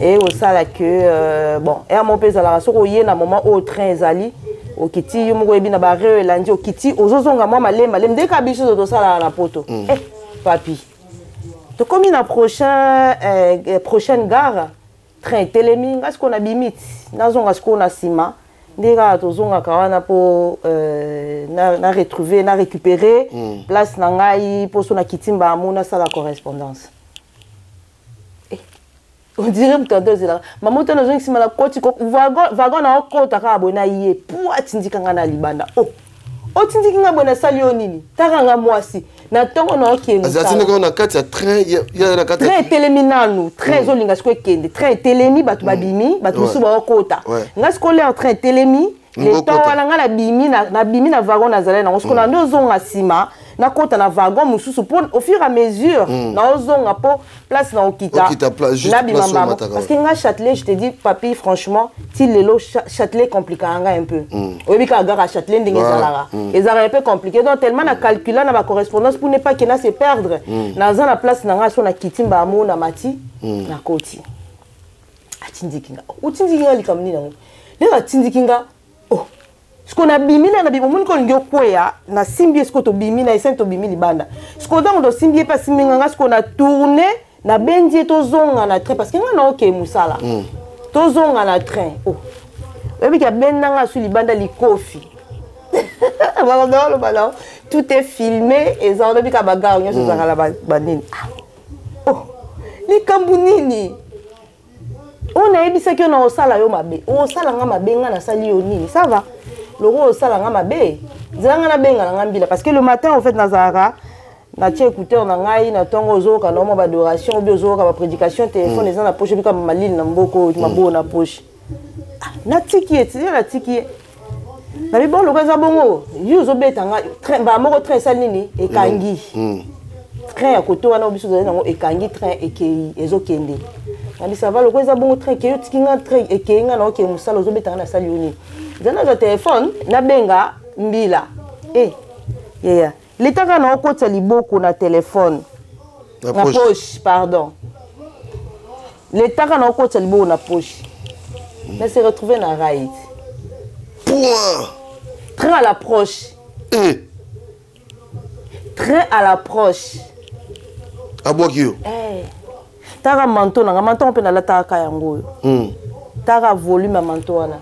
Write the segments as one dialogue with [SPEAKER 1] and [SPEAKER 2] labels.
[SPEAKER 1] ekosala eh, ke euh, bon ere moko mpe ezalaka soki oye na moment oyo train ezali okiti yo moko oyebi na bareo elandi okiti ozozonga mwa malemba lemba ndeka biso ozo tosalaka na poto
[SPEAKER 2] mm.
[SPEAKER 1] eh, papi tokomi na prochain eh, eh, prochaine gare train etelemi ngai sikoyo na bimiti nazonga sikoyo na nsima nde kaka tozongaka wana mpo euh, na, na retrouve na récupéré
[SPEAKER 2] mm.
[SPEAKER 1] place na ngai mpo so na kiti mbambo nasala correspondance eh, on dirait moto ado ezelaka mama otana ozongi nsima na koti vagon na okota kaka boye na ye po atindika ngai na libanda o oh, otindiki ngai boye nasali yo nini taka ngai mwasi na ntongo na
[SPEAKER 2] okendetindikao na kati ya train
[SPEAKER 1] etelemi nanu train mm. ezolinga sikoyo ekende train etelemi bato mm. babimi bato mosusu baokota ngai sikoyo lere train etelemi
[SPEAKER 2] leta
[SPEAKER 1] wana ngai nabimi nabimi na vagon nazalai nango sikoyo na nde ozonga nsima nakota na vagon mosusu mpo au fur à mesure mm. naozonga mpo place na okita nabima mbango parce que ngai châtelet je te dis papi franchement ti lelo châtelet complikaka ngai un peu mm. oyebi kaka gaka châtelet ndenge ezalaka
[SPEAKER 2] mm.
[SPEAKER 1] ezalaka un peu compliqué donc tellement na calcula na bacorrespondance pour ne pas ke na se perdre naza na place na ngai so na kiti mbala moko na mati nakoti atindiki nga otindiki nga likambo nini yango lelo atindiki nga oh siko nabimi na nabimi omoni ko olingi okweya nasimbi ye siko tobimi na esani tobimi libanda siko ntango tosimbi ye mpe asimbi nga nga siko na tourne nabendi ye tozonga na train parce que nga naokei mosala mm. tozonga na train oh oyebiki abenda nga asui libanda likofi bakondakoloba nao tout est filmé eza olobika bagarde nyonso ezalaka na banini ah. oh, likambo nini oyo nayebisaki yo na osala yo mabe osala nga mabe nga nasali yo nini ça va loko osala nga mabe zela nga nabenga na nga mbila parce que le matin en fait nazalaka natie écouteur na ngai na ntongo ozoyoka na omwa badoration obi ozoyoka baprédication téléphone mm. eza na poche obi kama malili na mboko mm. maboo na poche ah, natiki ye tina natiki ye nabi bongo lokola eza bongo yo ozobeta nga train mbala moko train esali nini ekangi
[SPEAKER 2] mm. mm.
[SPEAKER 1] train ya koto wana biso ozali nango ekangi train ekei ezokende nabi sava lokola eza bongo train ekei otiki nga train ekei nga na okei mosala ozobeta nga nasali yo nini eza nazwa telefone nabenga mbila e eh, yeya yeah. leta kaka na okotisa liboko na telefone
[SPEAKER 2] na poche
[SPEAKER 1] pardon leta kaka na okotisa liboko na poche mais se retrouve na right
[SPEAKER 2] point
[SPEAKER 1] train à l'approche
[SPEAKER 2] eh.
[SPEAKER 1] train à l'approche
[SPEAKER 2] abwaki yo
[SPEAKER 1] eh. taka manto na nga manto mpe nalataka ka yango oyo
[SPEAKER 2] hmm.
[SPEAKER 1] taka volume ya manto wana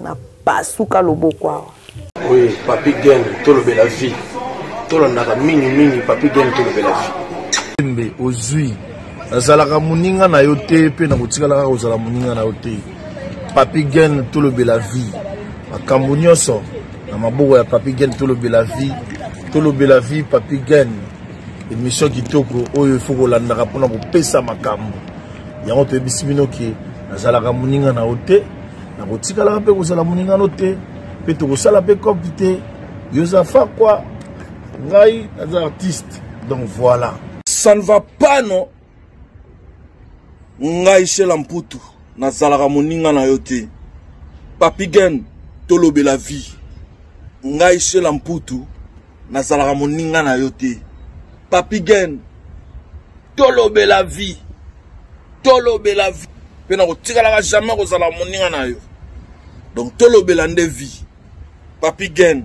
[SPEAKER 1] napasuka loboko awa
[SPEAKER 3] oyo papi gen tolobela vie tolandaka mingi mingi papi gen tolobela vie
[SPEAKER 4] mbe ozwi nazalaka moninga na yo te mpe nakotikalaka kozala moninga na yo te papi gen tolobela vie makambo nyonso na maboko ya papi gen tolobela vie tolobela vie papi gen emission kitoko oyo ifo kolandaka mpona kopesa makambo yango toyebisi bino ke nazalaka moninga na yo te nakotikalaka mpe kozala moninga no te mpe tokosala mpe cope te yozafa kwa ngai naza artiste donc voilà
[SPEAKER 5] ça ne va pas non ngai shela mputu nazalaka moninga na yo te papigen tolobela vie ngai shela mputu nazalaka moninga na yo te papigen tolobela vie tolobela vie mpe nakotikalaka jamais kozala moninga na yo donc tolobela nde vie
[SPEAKER 6] papigen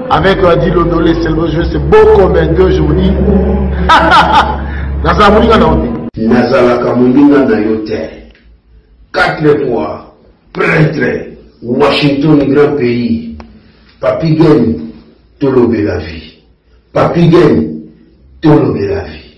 [SPEAKER 6] Avec Adi Londolé, c'est le jeu, c'est beau comme un deux jours. Naza moninga na ote. Nazalaka moninga na yo te. Quatre fois, prêtre, Washington, grand pays. Papi Gen, tolobela vie.
[SPEAKER 7] Papi Gen, tolobela vie.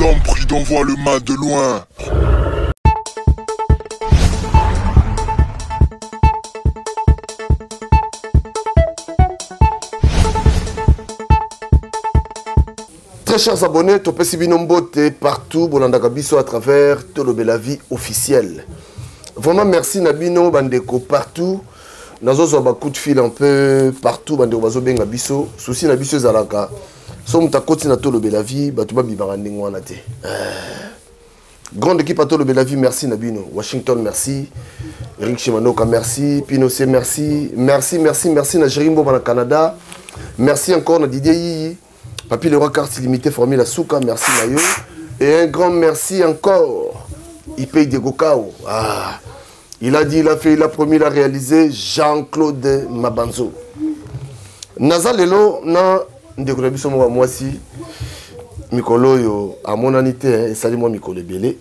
[SPEAKER 8] L'homme prudent voit le mal de loin.
[SPEAKER 2] Très chers abonnés, topesi bino mbote partout bolandaka biso à travers la vie officielle. Vraiment merci na bino bandeko partout nazozwa ba coup de fil un peu partout bandeko bazobenga biso souci na biso ezalaka so moto akoti na tolobela vie bato babimaka ndenge wana te eh. grande équipe atolobela vie merci na bino washington merci rik chemanoka merci pinose merci merci merci merci na géri mboma na canada merci encore na didier yiyi papi le roi carte limité formé la suka merci na yo et un grand merci encore ipe diego kao ah. Il a dit, il a fait, il a promis, il a réalisé Jean-Claude Mabanzo. Naza lelo na ndeko na biso moko mwasi mikolo oyo amonani te eh, esali mwa mikolo ebele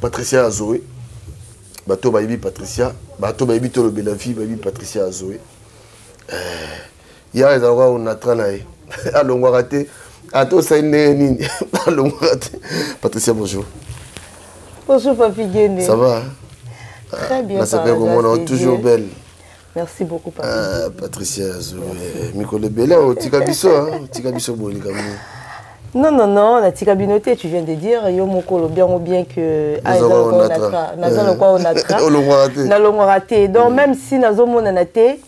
[SPEAKER 2] patricia ya zoe bato bayebi patricia bato bayebi tolobela vie bayebi patricia ya zoe eh, ya eza lokola onatra na ye alongwaka te ata osali ndenge nini alongwaka te patricia bonjour
[SPEAKER 1] bonjour papi gene
[SPEAKER 2] ça va
[SPEAKER 1] très bien
[SPEAKER 2] nasepeli komona o toujours belle
[SPEAKER 1] merci beaucoup papi
[SPEAKER 2] ah, patricia azo eh, mikolo ebele otika biso otika biso boye likambo
[SPEAKER 1] non non non natika bino te tu viens de dire yo moko olobi yango bien que ah, naza lokwa onatra nalongwaka te donc mm. même si nazomonana te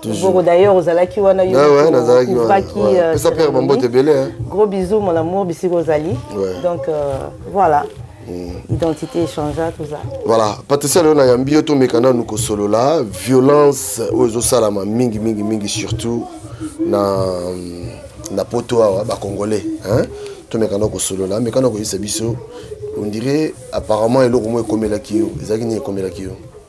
[SPEAKER 1] Toujours. D'ailleurs, ozalaki wana yo. Ah ouais, nazalaki wana.
[SPEAKER 2] Ouais. Euh, Pesa père Bambo te belé hein.
[SPEAKER 1] Gros bisous mon amour, bisiko ozali. Ouais. Donc euh, voilà. Mm. identité échangea tout ça
[SPEAKER 2] voilà patricia lelo nayambi yo tomeka nanu kosolola violence oyo ezosalama mingi mingi mingi surtout na, na poto awa bacongolais hein? tomeka nao kosolola meka na koyebisa biso ondire apparemment eloko moko ekomelaki yo ezalaki nini ekomelaki yo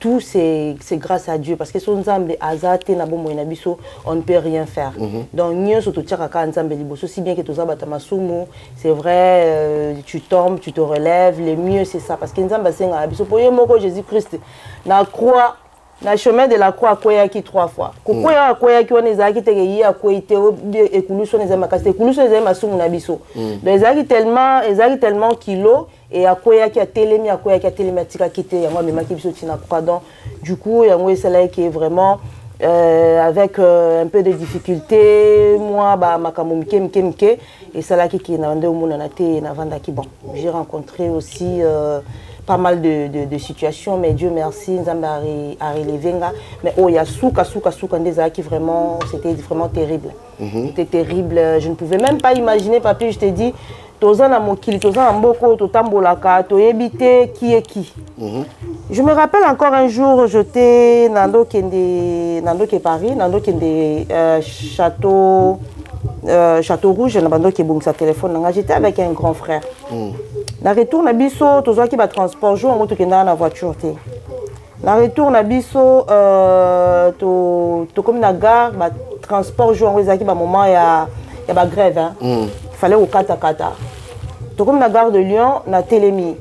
[SPEAKER 1] tout c'est c'est grâce à Dieu parce que son Nzambe aza te na bomoi na biso on ne peut rien faire mm -hmm. donc nyonso totiaka kaka Nzambe liboso si bien que toza bata masumu c'est vrai euh, tu tombes tu te relèves le mieux c'est ça parce que Nzambe asengaka biso mpo ye moko Jésus Christ na croix na chemin de la croix akweyaki trois fois kokweya mm. akweyaki wana ezalaki te ke ye akwei te ekulusu wana ezali makasi te ekulusu wana ezali masumu na biso mm. donc ezalaki tellement ezalaki tellement kilo e akweyaki atelemi akweyaki atelemi atikaki te yango amemaki biso ntina pardon du coup yango esalaki ke vraiment euh, avec euh, un peu de difficulté mwa bamakambo mike mike mike esalaki ke na bande omonana te navandaki bon j'ai rencontré aussi euh, pas mal de, de, de situations mais dieu merci nzambe arelevenga mais oyo oh, ya suka suka suka nde ezalaki vraiment c'était vraiment terrible Mhm. C'était terrible. Je ne pouvais même pas imaginer, papi, je t'ai dit, toza na mokili toza na mboka oyo totambolaka toyebi te qui est qui mhm. je me rappelle encore un jour jete na ndokende na ndoke paris na ndokende euh, château euh, château rouge na bandoki ebongisa téléphone na ngai j'étais avec un grand frère mm. na retour na biso tozwaki batransport jour yango tokendaka na voiture te na retour na biso euh, tokomi to na gare batransport jour yango ezalaki bamoment ya, ya bagrève hein.
[SPEAKER 2] mm.
[SPEAKER 1] fallait kokatakata tokomi na gare de lyon na telemi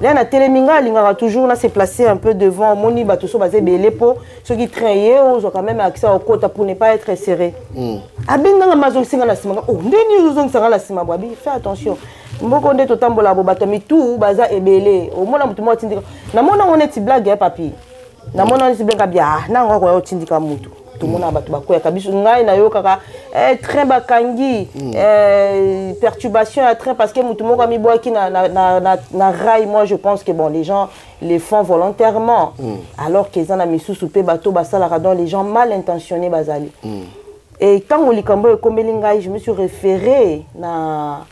[SPEAKER 1] lea na telemi ngai alingaka toujours na se placer un peu devant omoni bato so baza ebele mpo soki train ye ozwaka meme akisa okota pour ne pas être serré mm. abenganga mazongisa nga na nsima o oh, ndeni ozongisa nga na nsima bwabi fait attention mboko nde totambola bo bato ya mitu baza ebele omona motu moko atindika namona yango neti blage ya papi namona neti blage abia ah, nango akoya otindika motu tomona bato bakweyaka biso ngai nayokaka eh, train bakangi hmm. eh, perturbation ya train parce que motu moko amibwaki na, na, na, na, na rail moi je pense que bon les gens les font volontairement mm. alors que eza na misusu mpe bato basalaka donc les gens mal intentionnés bazali mm. Et tango likambo ekomeli ngai, je me suis référé na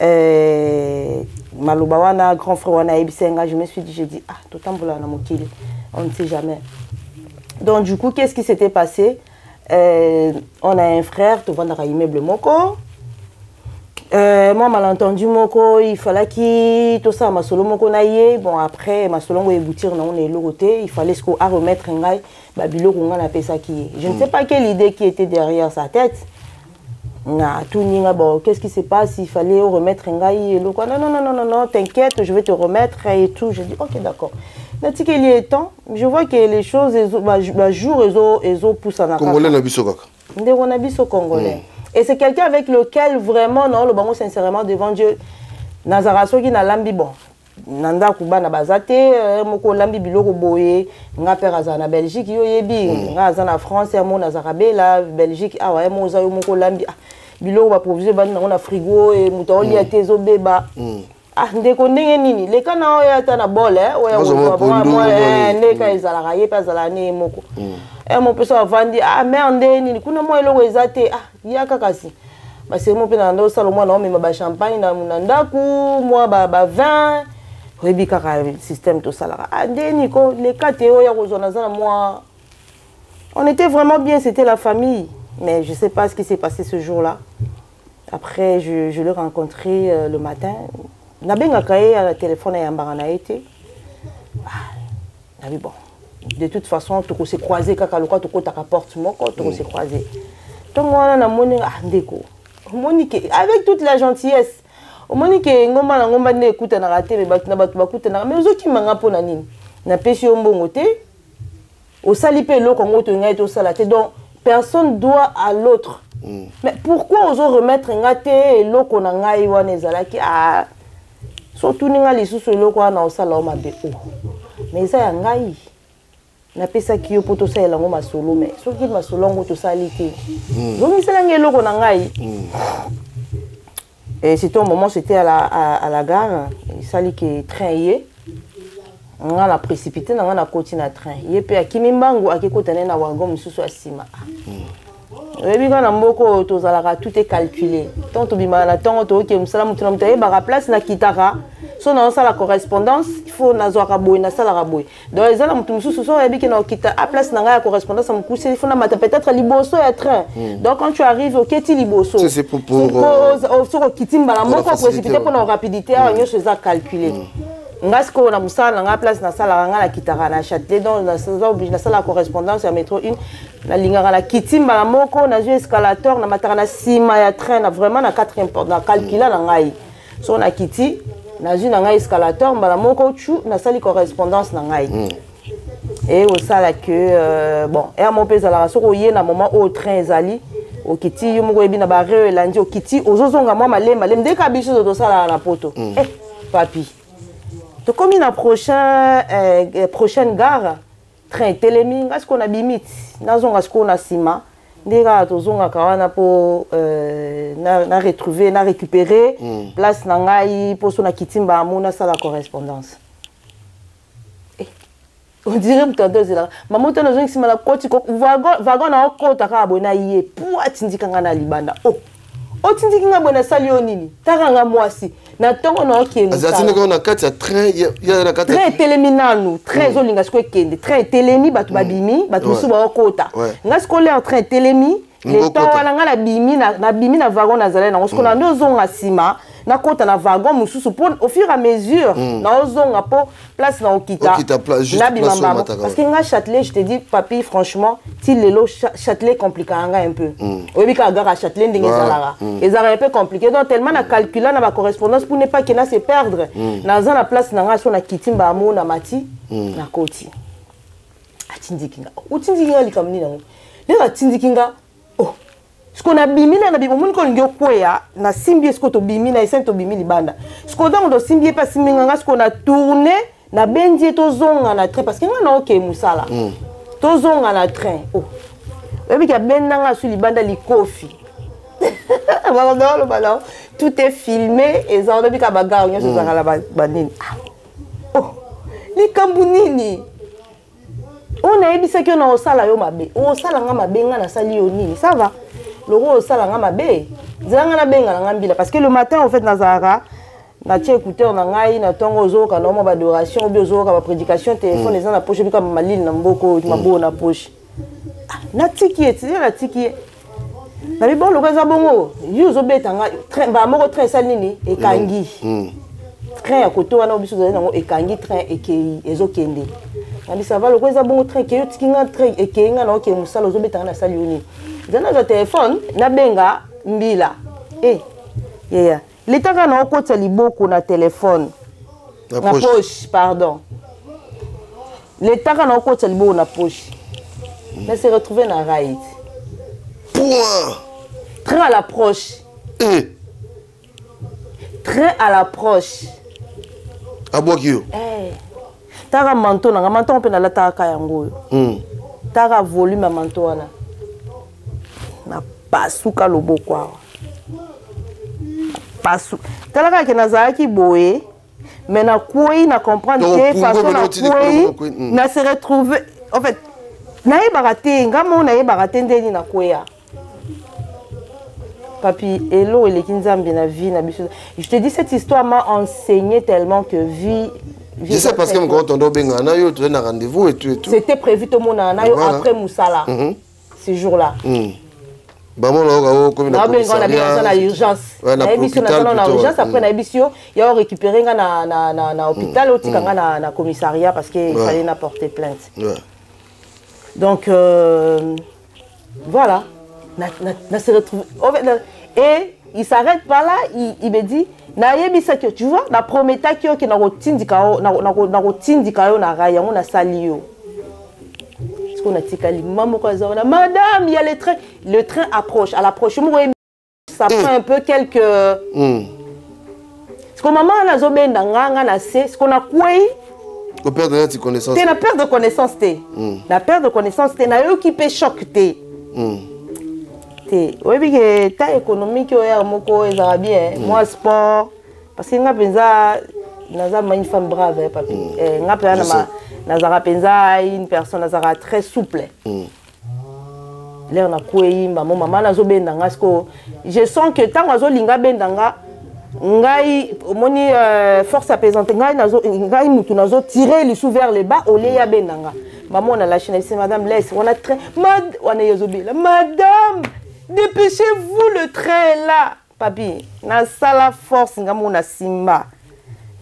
[SPEAKER 1] euh, maloba wana grand frère wana ayebisaki ngai, je me suis dit, je dis ah totambola na mokili, on ne sait jamais. Donc du coup, qu'est-ce qui s'était passé? Euh, on a un frère, tovandaka immeuble moko. Euh, moi malentendu moko il fallait ki tosala masolo moko na ye bon après masolo yango eboutir nango na eloko te il fallait siko aremettre ngai ba biloko nga napesaki ye je ne hmm. sais pas quelle idée qui était derrière sa tête na tuni nga bon qu'est-ce qui se passe il fallait remettre ngai eloko non non non non non t'inquiète je vais te remettre et tout je dis ok d'accord natikeli ye temps je vois que les choses bajour ezopusana
[SPEAKER 2] congolais na biso kaka
[SPEAKER 1] ndeko na biso congolais hmm. et c'est quelqu'un avec lequel vraiment naolobango sincèrement devant dieu nazalaka soki nalambi bon na ndako bana baza te eh, moko olambi biloko boye nga père azala na belgique yo oyebi mm. nga aza na france ya mona azaka bela belgique awa ye moko oza yo moko olambi ah, biloko baprovision ebandi nango na frigo e moto aolia mm. te ezobeba mm. ah ndeko ndenge nini leka na oyo ata na bole eh, oya eh, ndeka ezalaka ye mpe azalaka ne ye moko e mopesa avandi ah mare ndenge nini kuna mwa eloko eza te ah yaka kasi baseremo mpe na nda osala mwana omema bachampagne na ndako mwa bavin oyebi kaka système tosalaka ah, nde niko leka te oyo ya kozwa naza na mwa on était vraiment bien c'était la famille mais je sais pas ce qui s'est passé ce jour là après je, je l'ai rencontré euh, le matin nabengaka ye ya telefone ayambaka na ye te ah, nabi bon de toute façon toko se croiser kaka lokola tokotaka porte moko toko se mm. croiser ntongo wana namoni ah ndeko omoni ke avec toute la gentillesse omoni ke ngomba na ngomba nde ekutanaka te me bato na bato bakutanaka me ozokima nga mpo na nini napesi yo mbongo te osali mpe eloko yango tolinga ete osala te donc personne doit à l'autre mm. mais pourquoi ozo remettre nga te eloko na ngai wana ezalaki ah, so otuni ngai lisusu eloko wana osala yo mabe o oh. ma eza ya ngai napesaki yo mpo tosalela yango masolo me soki masolo yango tosali te hmm. zongisela ngai eloko na ngai hmm. et c'était au moment c'était à la, à, à la gare esali ke train ye nga na précipité na nga nakoti na train ye mpe akimi mbangu akekota ne na wago mosusu ya nsima hmm. oyebi kaka na mboka oyo tozalaka tout est calculé ntango tobimaka na ntongo toyoke mosala motu na moto ayebaka place nakitaka so nazosala correspondance ifo nazwaka boye nasalaka boye donc eza na motu mosusu so oyebi ke nakita a place na ngai ya correspondance ya mokuse ifo namata peut-être liboso ya train hmm. donc quand tu arrives oketi liboso soki okiti mbala moko précipité mpo na rapidité awa hmm. nyonso eza calculé hmm. nga sikoyo na mosala na nga place nasalaka nga nakitaka na châtelet donc naza oblige nasala correspondance ya métro une nalingaka na kiti mbala moko nazwi escalator na mataka na nsima ya train na vraiment na quatrième porte na calcula na ngai soko na kiti nazwi na ngai escalator mbala moko chu nasali correspondance na ngai mm. e osala ke euh, bon ere moko mpe ezalaka soki oye na moment oyo train ezali okiti yo moko oyebi na bareo elandi okiti ozozonga mwa malemba lemba ndeka biso ozo tosalaka na poto mm. eh, papi tokomi na prochain, eh, eh prochaine gare train etelemi nga sikoyo na bimi nazonga sikoyo na nsima nde kaka tozongaka wana mpo euh, na retrouve na récupérer mm. place na ngai mpo so na kiti mbamu nasala correspondance eh, on dirait moto ado ezelaka mama otana ozongi nsima na koti vagon na okota kaka boye na ye po atindika ngai na libanda o oh, otindiki ngai boye nasali yo nini taka ngai mwasi na ntongo na okende
[SPEAKER 2] azalaki ndenge oyo na kati ya train ya na kati
[SPEAKER 1] train etelemi nanu train mm. ezolinga sikoyo ekende train etelemi bato mm. babimi bato mosusu baokota ngai sikoyo lere train etelemi letan wana ngai nabimi nabimi na vagon nazalai nango sikoyo mm. na nde ozonga nsima nakota na vagon mosusu mpo au fur et à mesure naozonga mpo place na
[SPEAKER 2] okita
[SPEAKER 1] nabima
[SPEAKER 2] mbamo
[SPEAKER 1] parce que nga châtelet je te dis papi franchement ti lelo châtelet compliquaka nga un peu mm. oyebi kaka gaka châtelet ndenge ezalaka mm. ezalaka un peu compliqué donc tellement na calcula na bacorrespondance pour ne pas kena se perdre mm. naza na place na nga so na kiti mbamo na mati nakoti atindiki nga otindiki nga likambo nini yango lelo atindiki nga oh siko nabimi na nabi omoni ko olingi okweya nasimbi ye siko tobimi na esani tobimi libanda siko ntango tosimbi ye mpe asimbi nga nga siko na tourne nabendi ye tozonga na train parce que nga naokei mosala mm. tozonga na train oh. oyebiki abenda nga asui libanda likofi bakondoloba nao tout est filmé eza olobi ka bagare nyonso ezalaka na banini likambo nini oyo nayebisaki yo na osala yo mabe osala nga mabe nga nasali yo nini ça va lokola osala nga mabe zela nga nabenga na nga mbila parce que le matin en fait nazalaka natie écouteur na ngai na ntongo ozoyoka na mwa badoration obi ozoyoka baprédication telefone eza na poche obi kama malili na mboko maboo na poche natiki ye tiye natiki ye na bibo lokola eza bongo yo ozobeta nga mbala moko train esali nini ekangi hmm. train ya koto wana biso ozali nango ekangi train ekei ezokende nabisava lokola eza bongo train ekei otiki nga train ekei nga naokee mosala ozobeta nga nasali yo nini eza nazwa telefone nabenga mbila e eh, yeya yeah, yeah. leta kaka na okotisa liboko na telefone
[SPEAKER 2] na poche
[SPEAKER 1] pardon leta kaka na okotisa liboko na poche na se retrouve na right
[SPEAKER 2] point
[SPEAKER 1] train à l'approche
[SPEAKER 2] eh.
[SPEAKER 1] train à l'approche
[SPEAKER 2] abwaki yo
[SPEAKER 1] eh. taka manto na nga manto mpe nalataka ka yango oyo
[SPEAKER 2] hmm.
[SPEAKER 1] taka volume ya manto wana napasuka loboko awa pasu tala kaka ke nazalaki boye mais nakwei na comprendre te façon nakwei
[SPEAKER 2] hmm.
[SPEAKER 1] na se retrouve en fait nayebaka te nga moko nayebaka te ndeni nakweya Papi, hello, il est Kinzambi na vie, na bichou. Je te dis, cette histoire m'a enseigné tellement que vie.
[SPEAKER 2] Je sais parce que
[SPEAKER 1] mon
[SPEAKER 2] grand tondo benga, na yo, tu as un rendez-vous et tout et tout.
[SPEAKER 1] C'était prévu tout mon na yo après Moussala.
[SPEAKER 2] Mhm.
[SPEAKER 1] Ce jour-là. Mhm.
[SPEAKER 2] bango na oka okomi na
[SPEAKER 1] komisariat na urgence nayebi
[SPEAKER 2] sio
[SPEAKER 1] nazana na urgence après nayebi sio ya orécupere nga na hôpital otika nga na commissariat parce que fallait na porter plainte donc euh, Voilà. Na, na, na se retrouve. Oh, et il s'arrête pas là, il, il me dit, nayebisaki yo tu vois naprometaki yo ke nakotindika yo nakotindika yo na rai yango nasali yo sikoyo natikali mama moko aza wana madame ya le train le train approche à l'approche moko ça mm. prend un peu quelques
[SPEAKER 2] mm.
[SPEAKER 1] siko mama wana azobenda nga nga na se siko nakwei
[SPEAKER 2] operde neti connaissance
[SPEAKER 1] te na perte de connaissance te mm. na perte de connaissance te nayoki mpe choc te
[SPEAKER 2] mm.
[SPEAKER 1] te oyebi ke ta économique oyo yaka moko ezalaka bien mm. moi sport parce que nga mpenza naza ma une femme brave eh, papi mm. eh, nga mpenza nazalaka mpenza une personne nazalaka très souple mm. lere nakwei mamo mama nazobenda nga sikoyo je sens que ntango azolinga abenda nga ngai omoni euh, force apaisante ngai, nazo, ngai mutu nazotire lisu vers le bas olie ya benda nga mamo na lashi na bise madame laisse wana train mad wana ye ezobela madame dépêchez vous le train là papi nasala force nga moko nasimba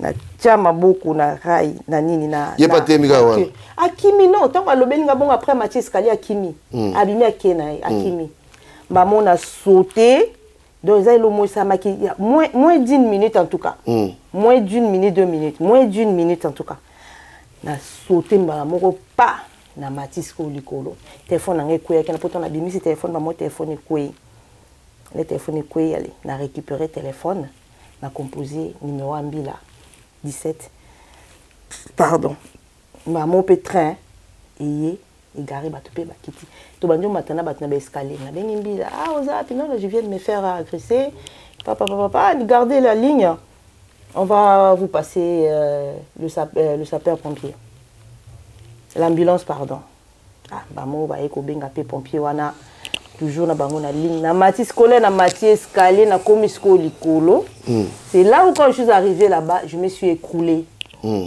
[SPEAKER 1] natya maboko na rai na nini na
[SPEAKER 2] ye patemi kaka wana
[SPEAKER 1] akimi no ntango alobeli nga bongo après mathieu escalier akimi mm. abimi ake na ye akimi mm. bamo na saute donc eza elo moesamaki moins, moins d'une minute en tout cas
[SPEAKER 2] mm.
[SPEAKER 1] moins d'une minute deux minutes moins d'une minute en tout cas na saute mbala moko pa na matisi ko likolo telefone na ngai ekweyaki na poto nabimisi telefone bamo telefone ekwei le téléphone ekwei ale na récupéré téléphone na composé numéro ya mbila 17 pardon mamo mpe train eye egare bato mpe bakiti tobandi omata na bato na baescalier nabengi mbila ah oza wapi nono je viens de me faire agresser papa papa papa gardez la ligne on va vous passer euh, le, sap, euh, le sapeur pompier l'ambulance pardon ah bango baye kobenga mpe pompier wana toujours na bango na ligne na mati scolaire na mati escalier na komi sikoyo likolo mm. c'est là où quand je suis arrivé là-bas je me suis écroulé
[SPEAKER 2] mm.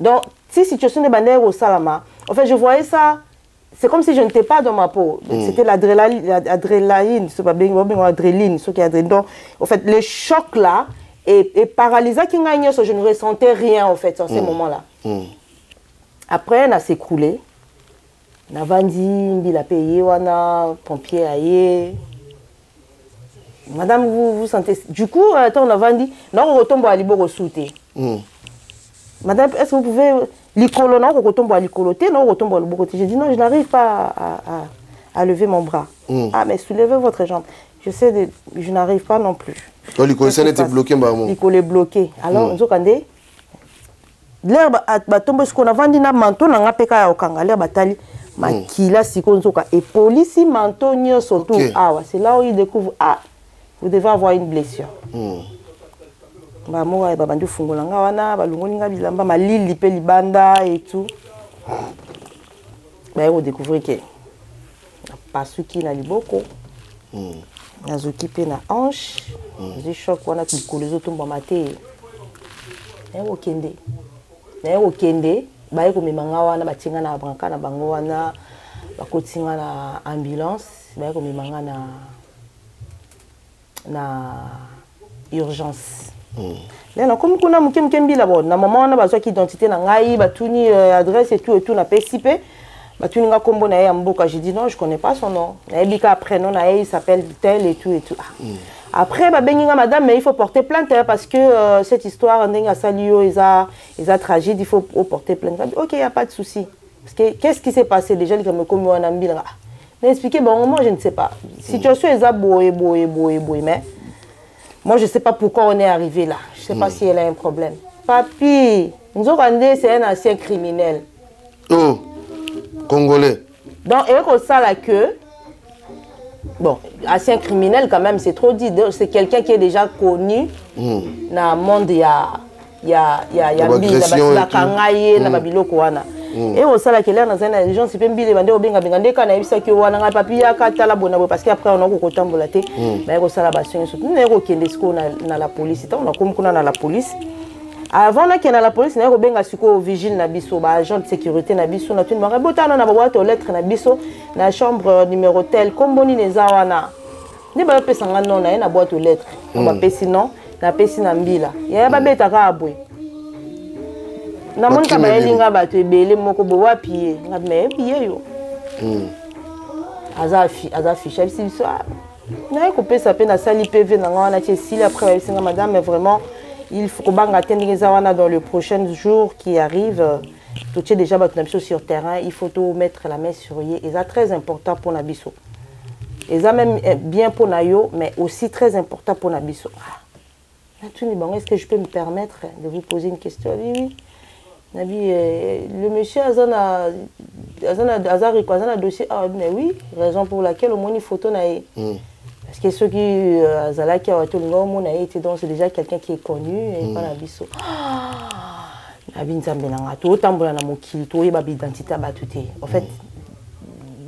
[SPEAKER 1] donc si situation nde bandaki kosalama en fait je voyais ça c'est comme si je n'étais pas dans ma peau. Mm. C'était l'adrénaline, ce adrénaline, ce qui est Donc, en fait, le choc là est, est paralysant. Je ne ressentais rien, en fait, en mm. ces moments-là. Mm. Après na s'écrouler navandi mbila mpe ye wana pompier aye madame vous, vous sentez du coup euh, ntango navandi naoko kotombola liboko su te mm. madame est ce que vous pouvez likolo naoko kotombola likolo te naoko kotombola loboko te je dis non je n'arrive pas à, à, à lever mon bras mm. ah mais soulevez votre jambe je sais de, je n'arrive pas non plus
[SPEAKER 2] oh, likolo esali ete bloqué mbala
[SPEAKER 1] moko likolo ebloqué alors mm. nzoka nde lere batombo sikoyo navandi na manto na nga mpe kaka ya kokanga lere batali hmm. makila sikoyo nzoka epolisi manto nyonso tu awa c'est là où il découvre ah vous devez avoir une blessure hmm. bamoka babandi ofungola nga wana balongoli nga bilamba malili mpe libanda etu baye kodécouvrir ke napasuki na liboko hmm. nazoki mpe na hanche hmm. nazwi choc wana likolo ezotumbama te naye kokende naye kokende baye komema nga wana batie nga na branka na bango wana bakoti nga na ambulance baye komema nga na na urgence nde nakomi kuna moke moke mbila bo na mama wana bazwaki identité na ngai batuni euh, adresse etu etu napesi mpe batuni nga nkombo na ye ya mboka je dis non je connais pas son nom nayebi ka prénom na ye il s'appelle tel et tout et tout ah. mm. après babengi nga madame mais il faut porter plainte hein, parce que euh, cette histoire ndenge asali yo eza eza tragide il faut porter plainte ok y a pas de souci parce que qu'est ce qui s'est passé déjà likambo ekomi wana mbilaka ah. na expliquer bango moi je ne sais pas situation eza boye boye boye boye mais moi je sais pas pourquoi on est arrivé là je sais pas mm. si elle a un problème papi nzoka nde c'est un ancien criminel
[SPEAKER 2] oh congolais
[SPEAKER 1] donc eye kosala que bon ancien criminel quand même c'est trop dit c'est quelqu'un qui est déjà connu mm. na monde ya ya ya ya mbila basilaka ngai ye na mm. babiloko wana mm. e osalaki elere nazali na urgence mpe mbila ebande kobengabenga nde kaka nayebisaki yo wana ngai papi yaka tala bona boye parce que après ona kokotambola te mm. baye kosala basoni soki naye kokende sikoyo na la police ntango nakomi kuna na la police avant nakenda la police naye kobenga sikoyo vigile na biso baagent de sécurité na biso natuni bangai botana na babwate olettre na biso na chambre numéro tel nkombo nini eza wana nde bapesa nga non na ye na boite aux lettres hmm. bapesi non napesi na mbila yaya babeta kaka boye namoni ka bayeli nga bato ebele moko bo wapi ye nga me yebi ye yo hmm. aza fiche abisi biso ah, naye kopesa mpe nasali pv na nga wana ti esili après bayebisi nga madame mais vraiment il faut kobanga te ndenge eza wana dans le prochain jour qui arrive totie déjà bato na biso sur terrain il faut tomettre la main sur ye eza très important mpona biso eza même eh, bien mpo na yo mais aussi très important mpo na biso ah, natuni bango est ce que je peux me permettre de vous poser une question oui oui nabi eh, le monsieur aza na aza na aza riko aza na dossier awa ah, mais oui raison pour laquelle omoni photo na ye mm. parce que soki euh, azalaki awa te olinga omona ye te donc c'est déjà quelqu'un qui est connu epa mm. na biso ah, nabi nzambe na nga totambola na mokili toyeba baidentité ya bato te en fait mm.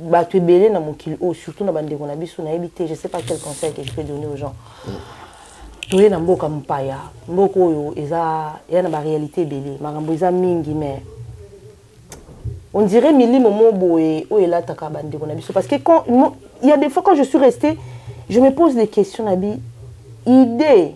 [SPEAKER 1] bato ebele na mokili oyo surtout na bandeko na biso nayebi te je sais pas quel conseil que je peux donner aux gens toye na mboka mopaya mboka oyo eza ya na baréalité ebele makambo eza mingi mais on dirait milimo mo boye oyo elataka bandeko na biso parce que quand il y a des fois quand je suis resté je me pose des questions na bi idée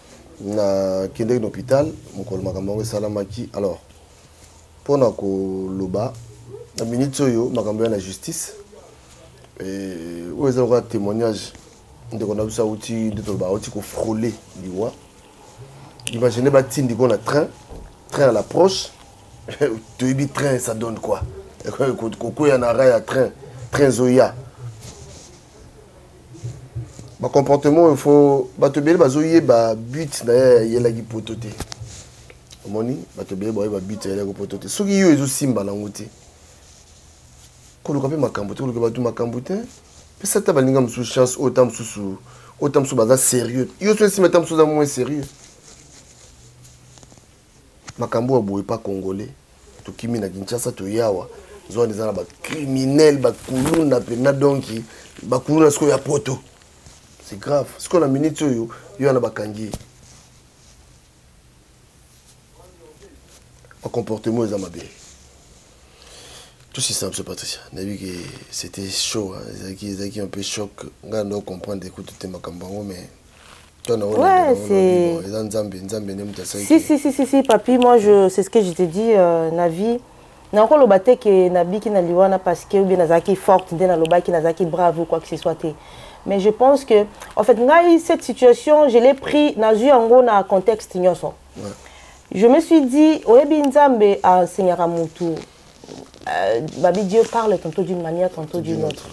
[SPEAKER 1] nakendeki na hôpital mokolo makambo yango esalamaki alors mpo na koloba na minute oyo makambo ya na
[SPEAKER 2] justice eh, oyo eza lokola témoignage ndeko na biso auti nde toloba auti kofrole liwa imagine batindi ko na train train à l'approche toyebi train ça donne quoi kokwea na ra ya train train ezoya ba comportement oyo fo bato ebele bazoyeba but na ye ayelaki poto te omoni bato ebele baoyeba but ayelaki poto te soki yo ezosimba nango te koluka mpe makambo te koluka bato makambo te pesa ata baninga mosusu chance oyo ta mosusu oyo ta mosusu baza sérieux yo so esimba ta mosusu oza moins sérieux makambo ya boye pa congolais tokimi na kinshasa toye awa zwana eza na bacriminel bakuluna mpenza donki bakuluna sikoyo ya poto c'est grave sikoyo na minute oyo yo wana bakangi ye bacomportement eza mabe tosisa biso patricia nayebi ke c'était chaud ezalaki ezalaki un peu choc ngai ndo comprendre ekutu te makambo yango mais
[SPEAKER 1] Ouais, c'est. Si, si, si, si, si, papy, moi, je, c'est ce que je te dis, euh, Navi. nakoloba te ke nabiki na liwana parce que ou bien nazalaki forte nde nalobaki nazalaki brave ou quoi que ce soit te mais je pense que en fait ngai cette situation je l'ai pris nazwi yango na contexte nyonso ouais. je me suis dit oyebi nzambe asengaka motu euh, babi dieu parle tantôt d'une manière tantôt d'une autre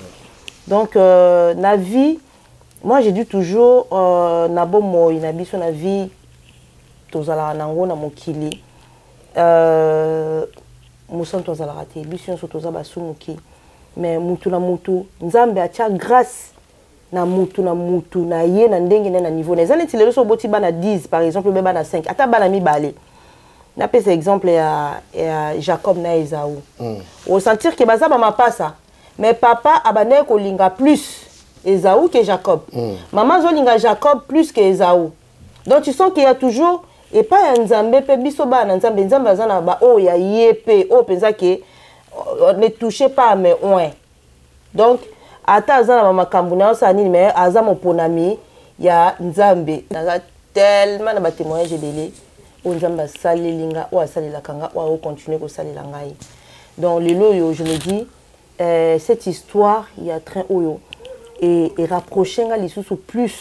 [SPEAKER 1] donc euh, na vie Moi, je dis toujours, euh, na bomoi na biso na vie tozalaka nango na mokili euh, mosantu azalaka te biso nyonso toza basumuki mais mutu na mutu nzambe atya grâce na mutu na mutu na ye na ndenge na ye na niveau na eza neti lelo so oboti bana 10 par exemple obe bana 5 ata bana mibale napesa exemple ya, ya jacob na esau mm. osentir ke baza bamapasa mais papa abandaki kolinga plus esaou que jacob mm. mama azolinga jacob plus que esaou donc tu sens qu'il y a toujours epai ya nzambe mpe biso bana na nzambe nzambe aza na baoyo ya ye mpe oyo mpenza ke euh, ne touche pas mais oin donc ata aza na bamakambo na yo sala nini mais aza moponami ya nzambe tellement na batémoignage ebele oyo nzambe asaleli nga oyo asalelaka nga oyo aocontinue kosalela ngai donc lelo oyo je me dis euh, cette histoire ya train oyo erapproche nga lisusu plus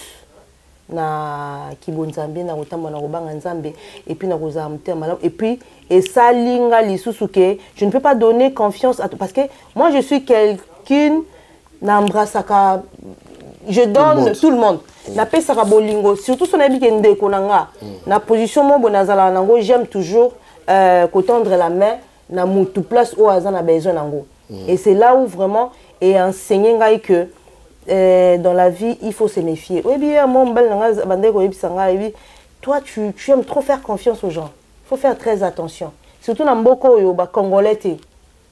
[SPEAKER 1] na kibonzambe na kotambola na kobanga nzambe epuis na kozala motema malamu epuis esali nga lisusu ke je ne peux pas donner confiance à tout parce que moi je suis quelqu'une na embrassaka je donne tout le monde mm. napesaka bolingo surtout so nayebi ke ndeko na nga mm. na position moko boye nazalaka nango j'aime toujours euh, kotendre la main na mutu place oyo aza na besoin nango mm. et c'est là où vraiment et enseigné ngai que euh, dans la vie il faut se méfier oyebi ye mo mobali na nga bandeki koyebisa ngai ayebi toi tu, tu aimes trop faire confiance aux gens il faut faire très attention surtout na mboka oyo bacongolais te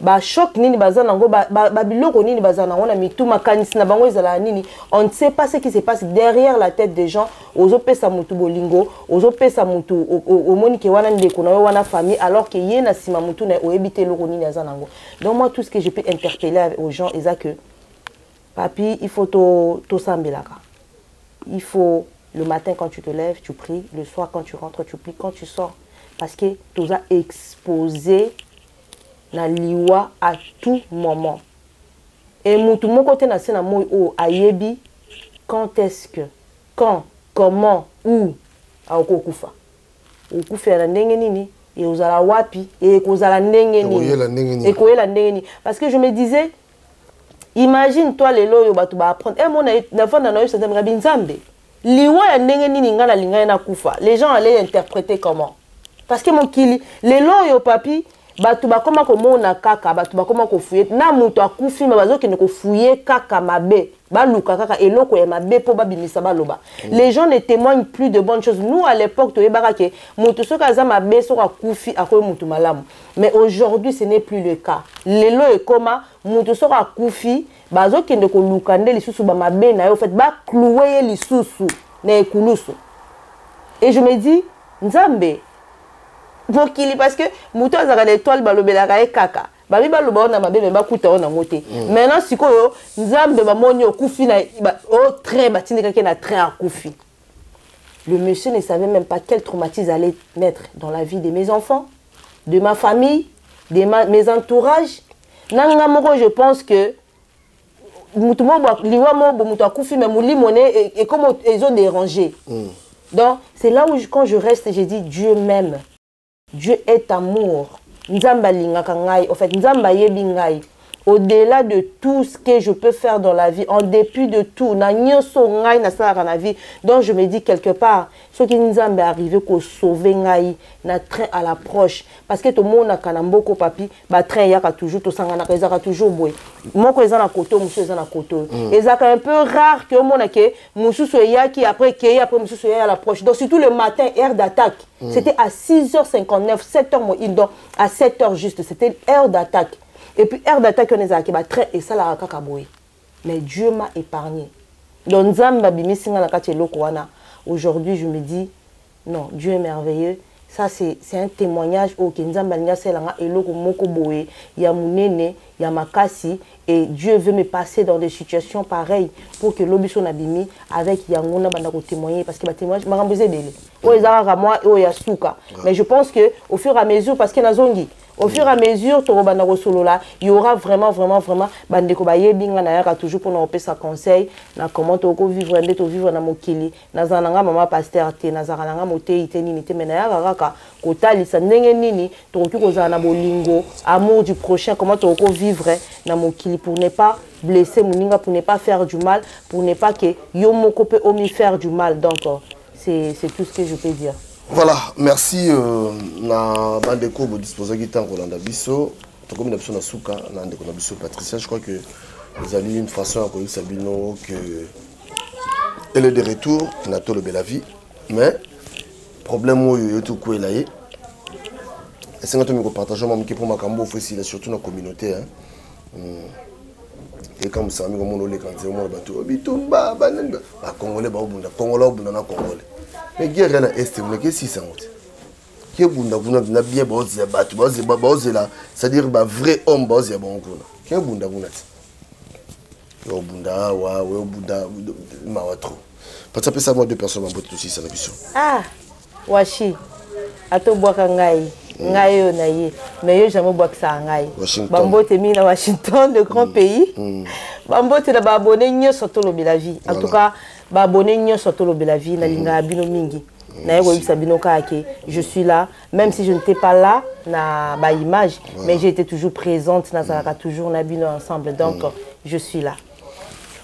[SPEAKER 1] ba choc nini baza nango ba, ba, ba biloko nini baza nango na mitu makanisi na bango ezalaka nini on ne sait pas ce qui se passe derrière la tête des gens ozopesa mutu bolingo ozopesa mutu omoni ke wana ndeko na yo wana famille alors ke ye na nsima mutu na oyebi te eloko nini aza nango donc moi tout ce que je peux interpeller aux gens eza que papi il faut tosambelaka to il faut le matin quand tu te lèves tu pries le soir quand tu rentres tu pries quand tu sors parce que toza exposé na liwa a tout moment et mutu moko te na se na moi oyo ayebi quand est ce que quand comment où akoki okufa okufela na ndenge nini et ozala wapi et ekozala ndenge nini ekoyela ndenge nini parce que je me disais imagine toi lelo oyo bato baapprendre e eh, mona navanda na yo sazamikabi nzambe liwa ya ndenge nini ngai nalingani nakufa les gens allait interpréter comment parce que mokili lelo oyo papi bato bakoma komona kaka bato bakoma kofuye na moto akufi ma bazokende kofuye kaka mabe baluka kaka eloko ya mabe mpo babimisa baloba mm. les gens ne témoignent plus de bonnes choses nous à l'époque toyebaka ke moto soki aza mabe soki akufi akoyi moto malamu mais aujourd'hui ce n'est plus le cas lelo ekoma moto soki akufi bazokende koluka nde lisusu bamabe na ye ofait bacloue ye lisusu na ekulusu et je me dis nzambe mokili parce que moto azalaka na étoile balobelaka ye kaka babi baloba yo na mabe me bakuta yo nango te mm. maintenant sikoyo nzambe bamoni okufi na o oh, train batindikaki na train akufi le monsieur ne savait même pas quel traumatisme allait naître dans la vie de mes enfants de ma famille de ma, mes entourages na nga moko je pense que mutu moko liwa moko mutu akufi mais molimo ne e, ekoma ezo déranger mm. donc c'est là où quand je reste je dis dieu m'aime dieu est amour nzambe alingaka ngai en fait nzambe ayebi ngai au-delà de tout ce que je peux faire dans la vie, en dépit de tout, na nyoso ngai na sala na vie, donc je me dis quelque part, ce qui nous est arrivé ko sauver ngai na train à l'approche parce que tout le monde a kanamboko papi, ba train eyaka toujours tosanganaka ezalaka toujours boye moko eza na koto mosusu eza na koto oyo mm. ezalaka un peu rare ke omona ke mosusu eyaki après ekei après mosusu eyaki à l'approche donc surtout le matin heure d'attaque mm. c'était à 6h59 7h moin donc à 7h juste c'était heure d'attaque et puis heure d'attaque wana ezalaka ba train esalaka kaka boye mais Dieu m'a épargné donc Nzambe abimisi nga na kati eloko wana aujourd'hui je me dis non Dieu est merveilleux ça c'est c'est un témoignage oyo ke Nzambe alingi asalela nga eloko moko boye ya munene ya makasi et Dieu veut me passer dans des situations pareilles pour que lobi so nabimi avec yango na banda ko témoigner parce que ba témoignage makambo eza ebele oyo eza kaka moi oyo ya suka mais je pense que au fur et à mesure parce que nazongi au fur et à mesure tokobanda kosolola y aura vraiment vraiment vraiment bandeko bayebi ngai nayaka toujours mpona kopesa conseil na comment tokovivre nde tovivre na mokili nazala na ngai mama paster te nazalaka na ngai moteyi te nini te mai nayaka kaka kotalisa ndenge nini tokoki kozala na bolingo amour du prochain comment tokovivre na mokili pour ne pas blesser moninga pour ne pas faire du mal pour ne pas ke yo moko mpe omi faire du mal donc c'est c'est tout ce que je peux dire
[SPEAKER 2] voilà merci euh, na bandeko bodisposaki ntango kolanda biso tokomi na biso na suka na ndeko na biso patricia je crois que ezali une façon ya koyebisa bino que ele de retour na tolobela vie mais problème oyo yo tokwela ye esenga tomi kopartage mwa moke mpo makambo ofesila surtout na communauté hein. ekamwisa ngai komona oleka nzela omona bato oyo bitumba banani bakongole baobunda kongola obunda na kongole me guerre na este kuna kesisa yango te kebunda kuna na bien baozela bato baozela c'est-à-dire bavrai homme baozela bango kuna kebunda kuna te obunda awa obunda mawa trop pati apesa mwa deux personnes bambote tosisa na biso
[SPEAKER 1] ah. washi ata obwaka ngai ngai oyo na ye mais yo jamais obwakisaka ngai bambote mingi na washington le grand mm. pays mm. bambote na baabone nyonso tolobela vie en tout cas baabone nyonso tolobela vie nalingaka mm. bino mingi naye koyebisa bino kaka ke je suis là même si je n'étais pas là na baimage mais j'ai été toujours présente nazalaka toujours na bino ensemble donc je suis là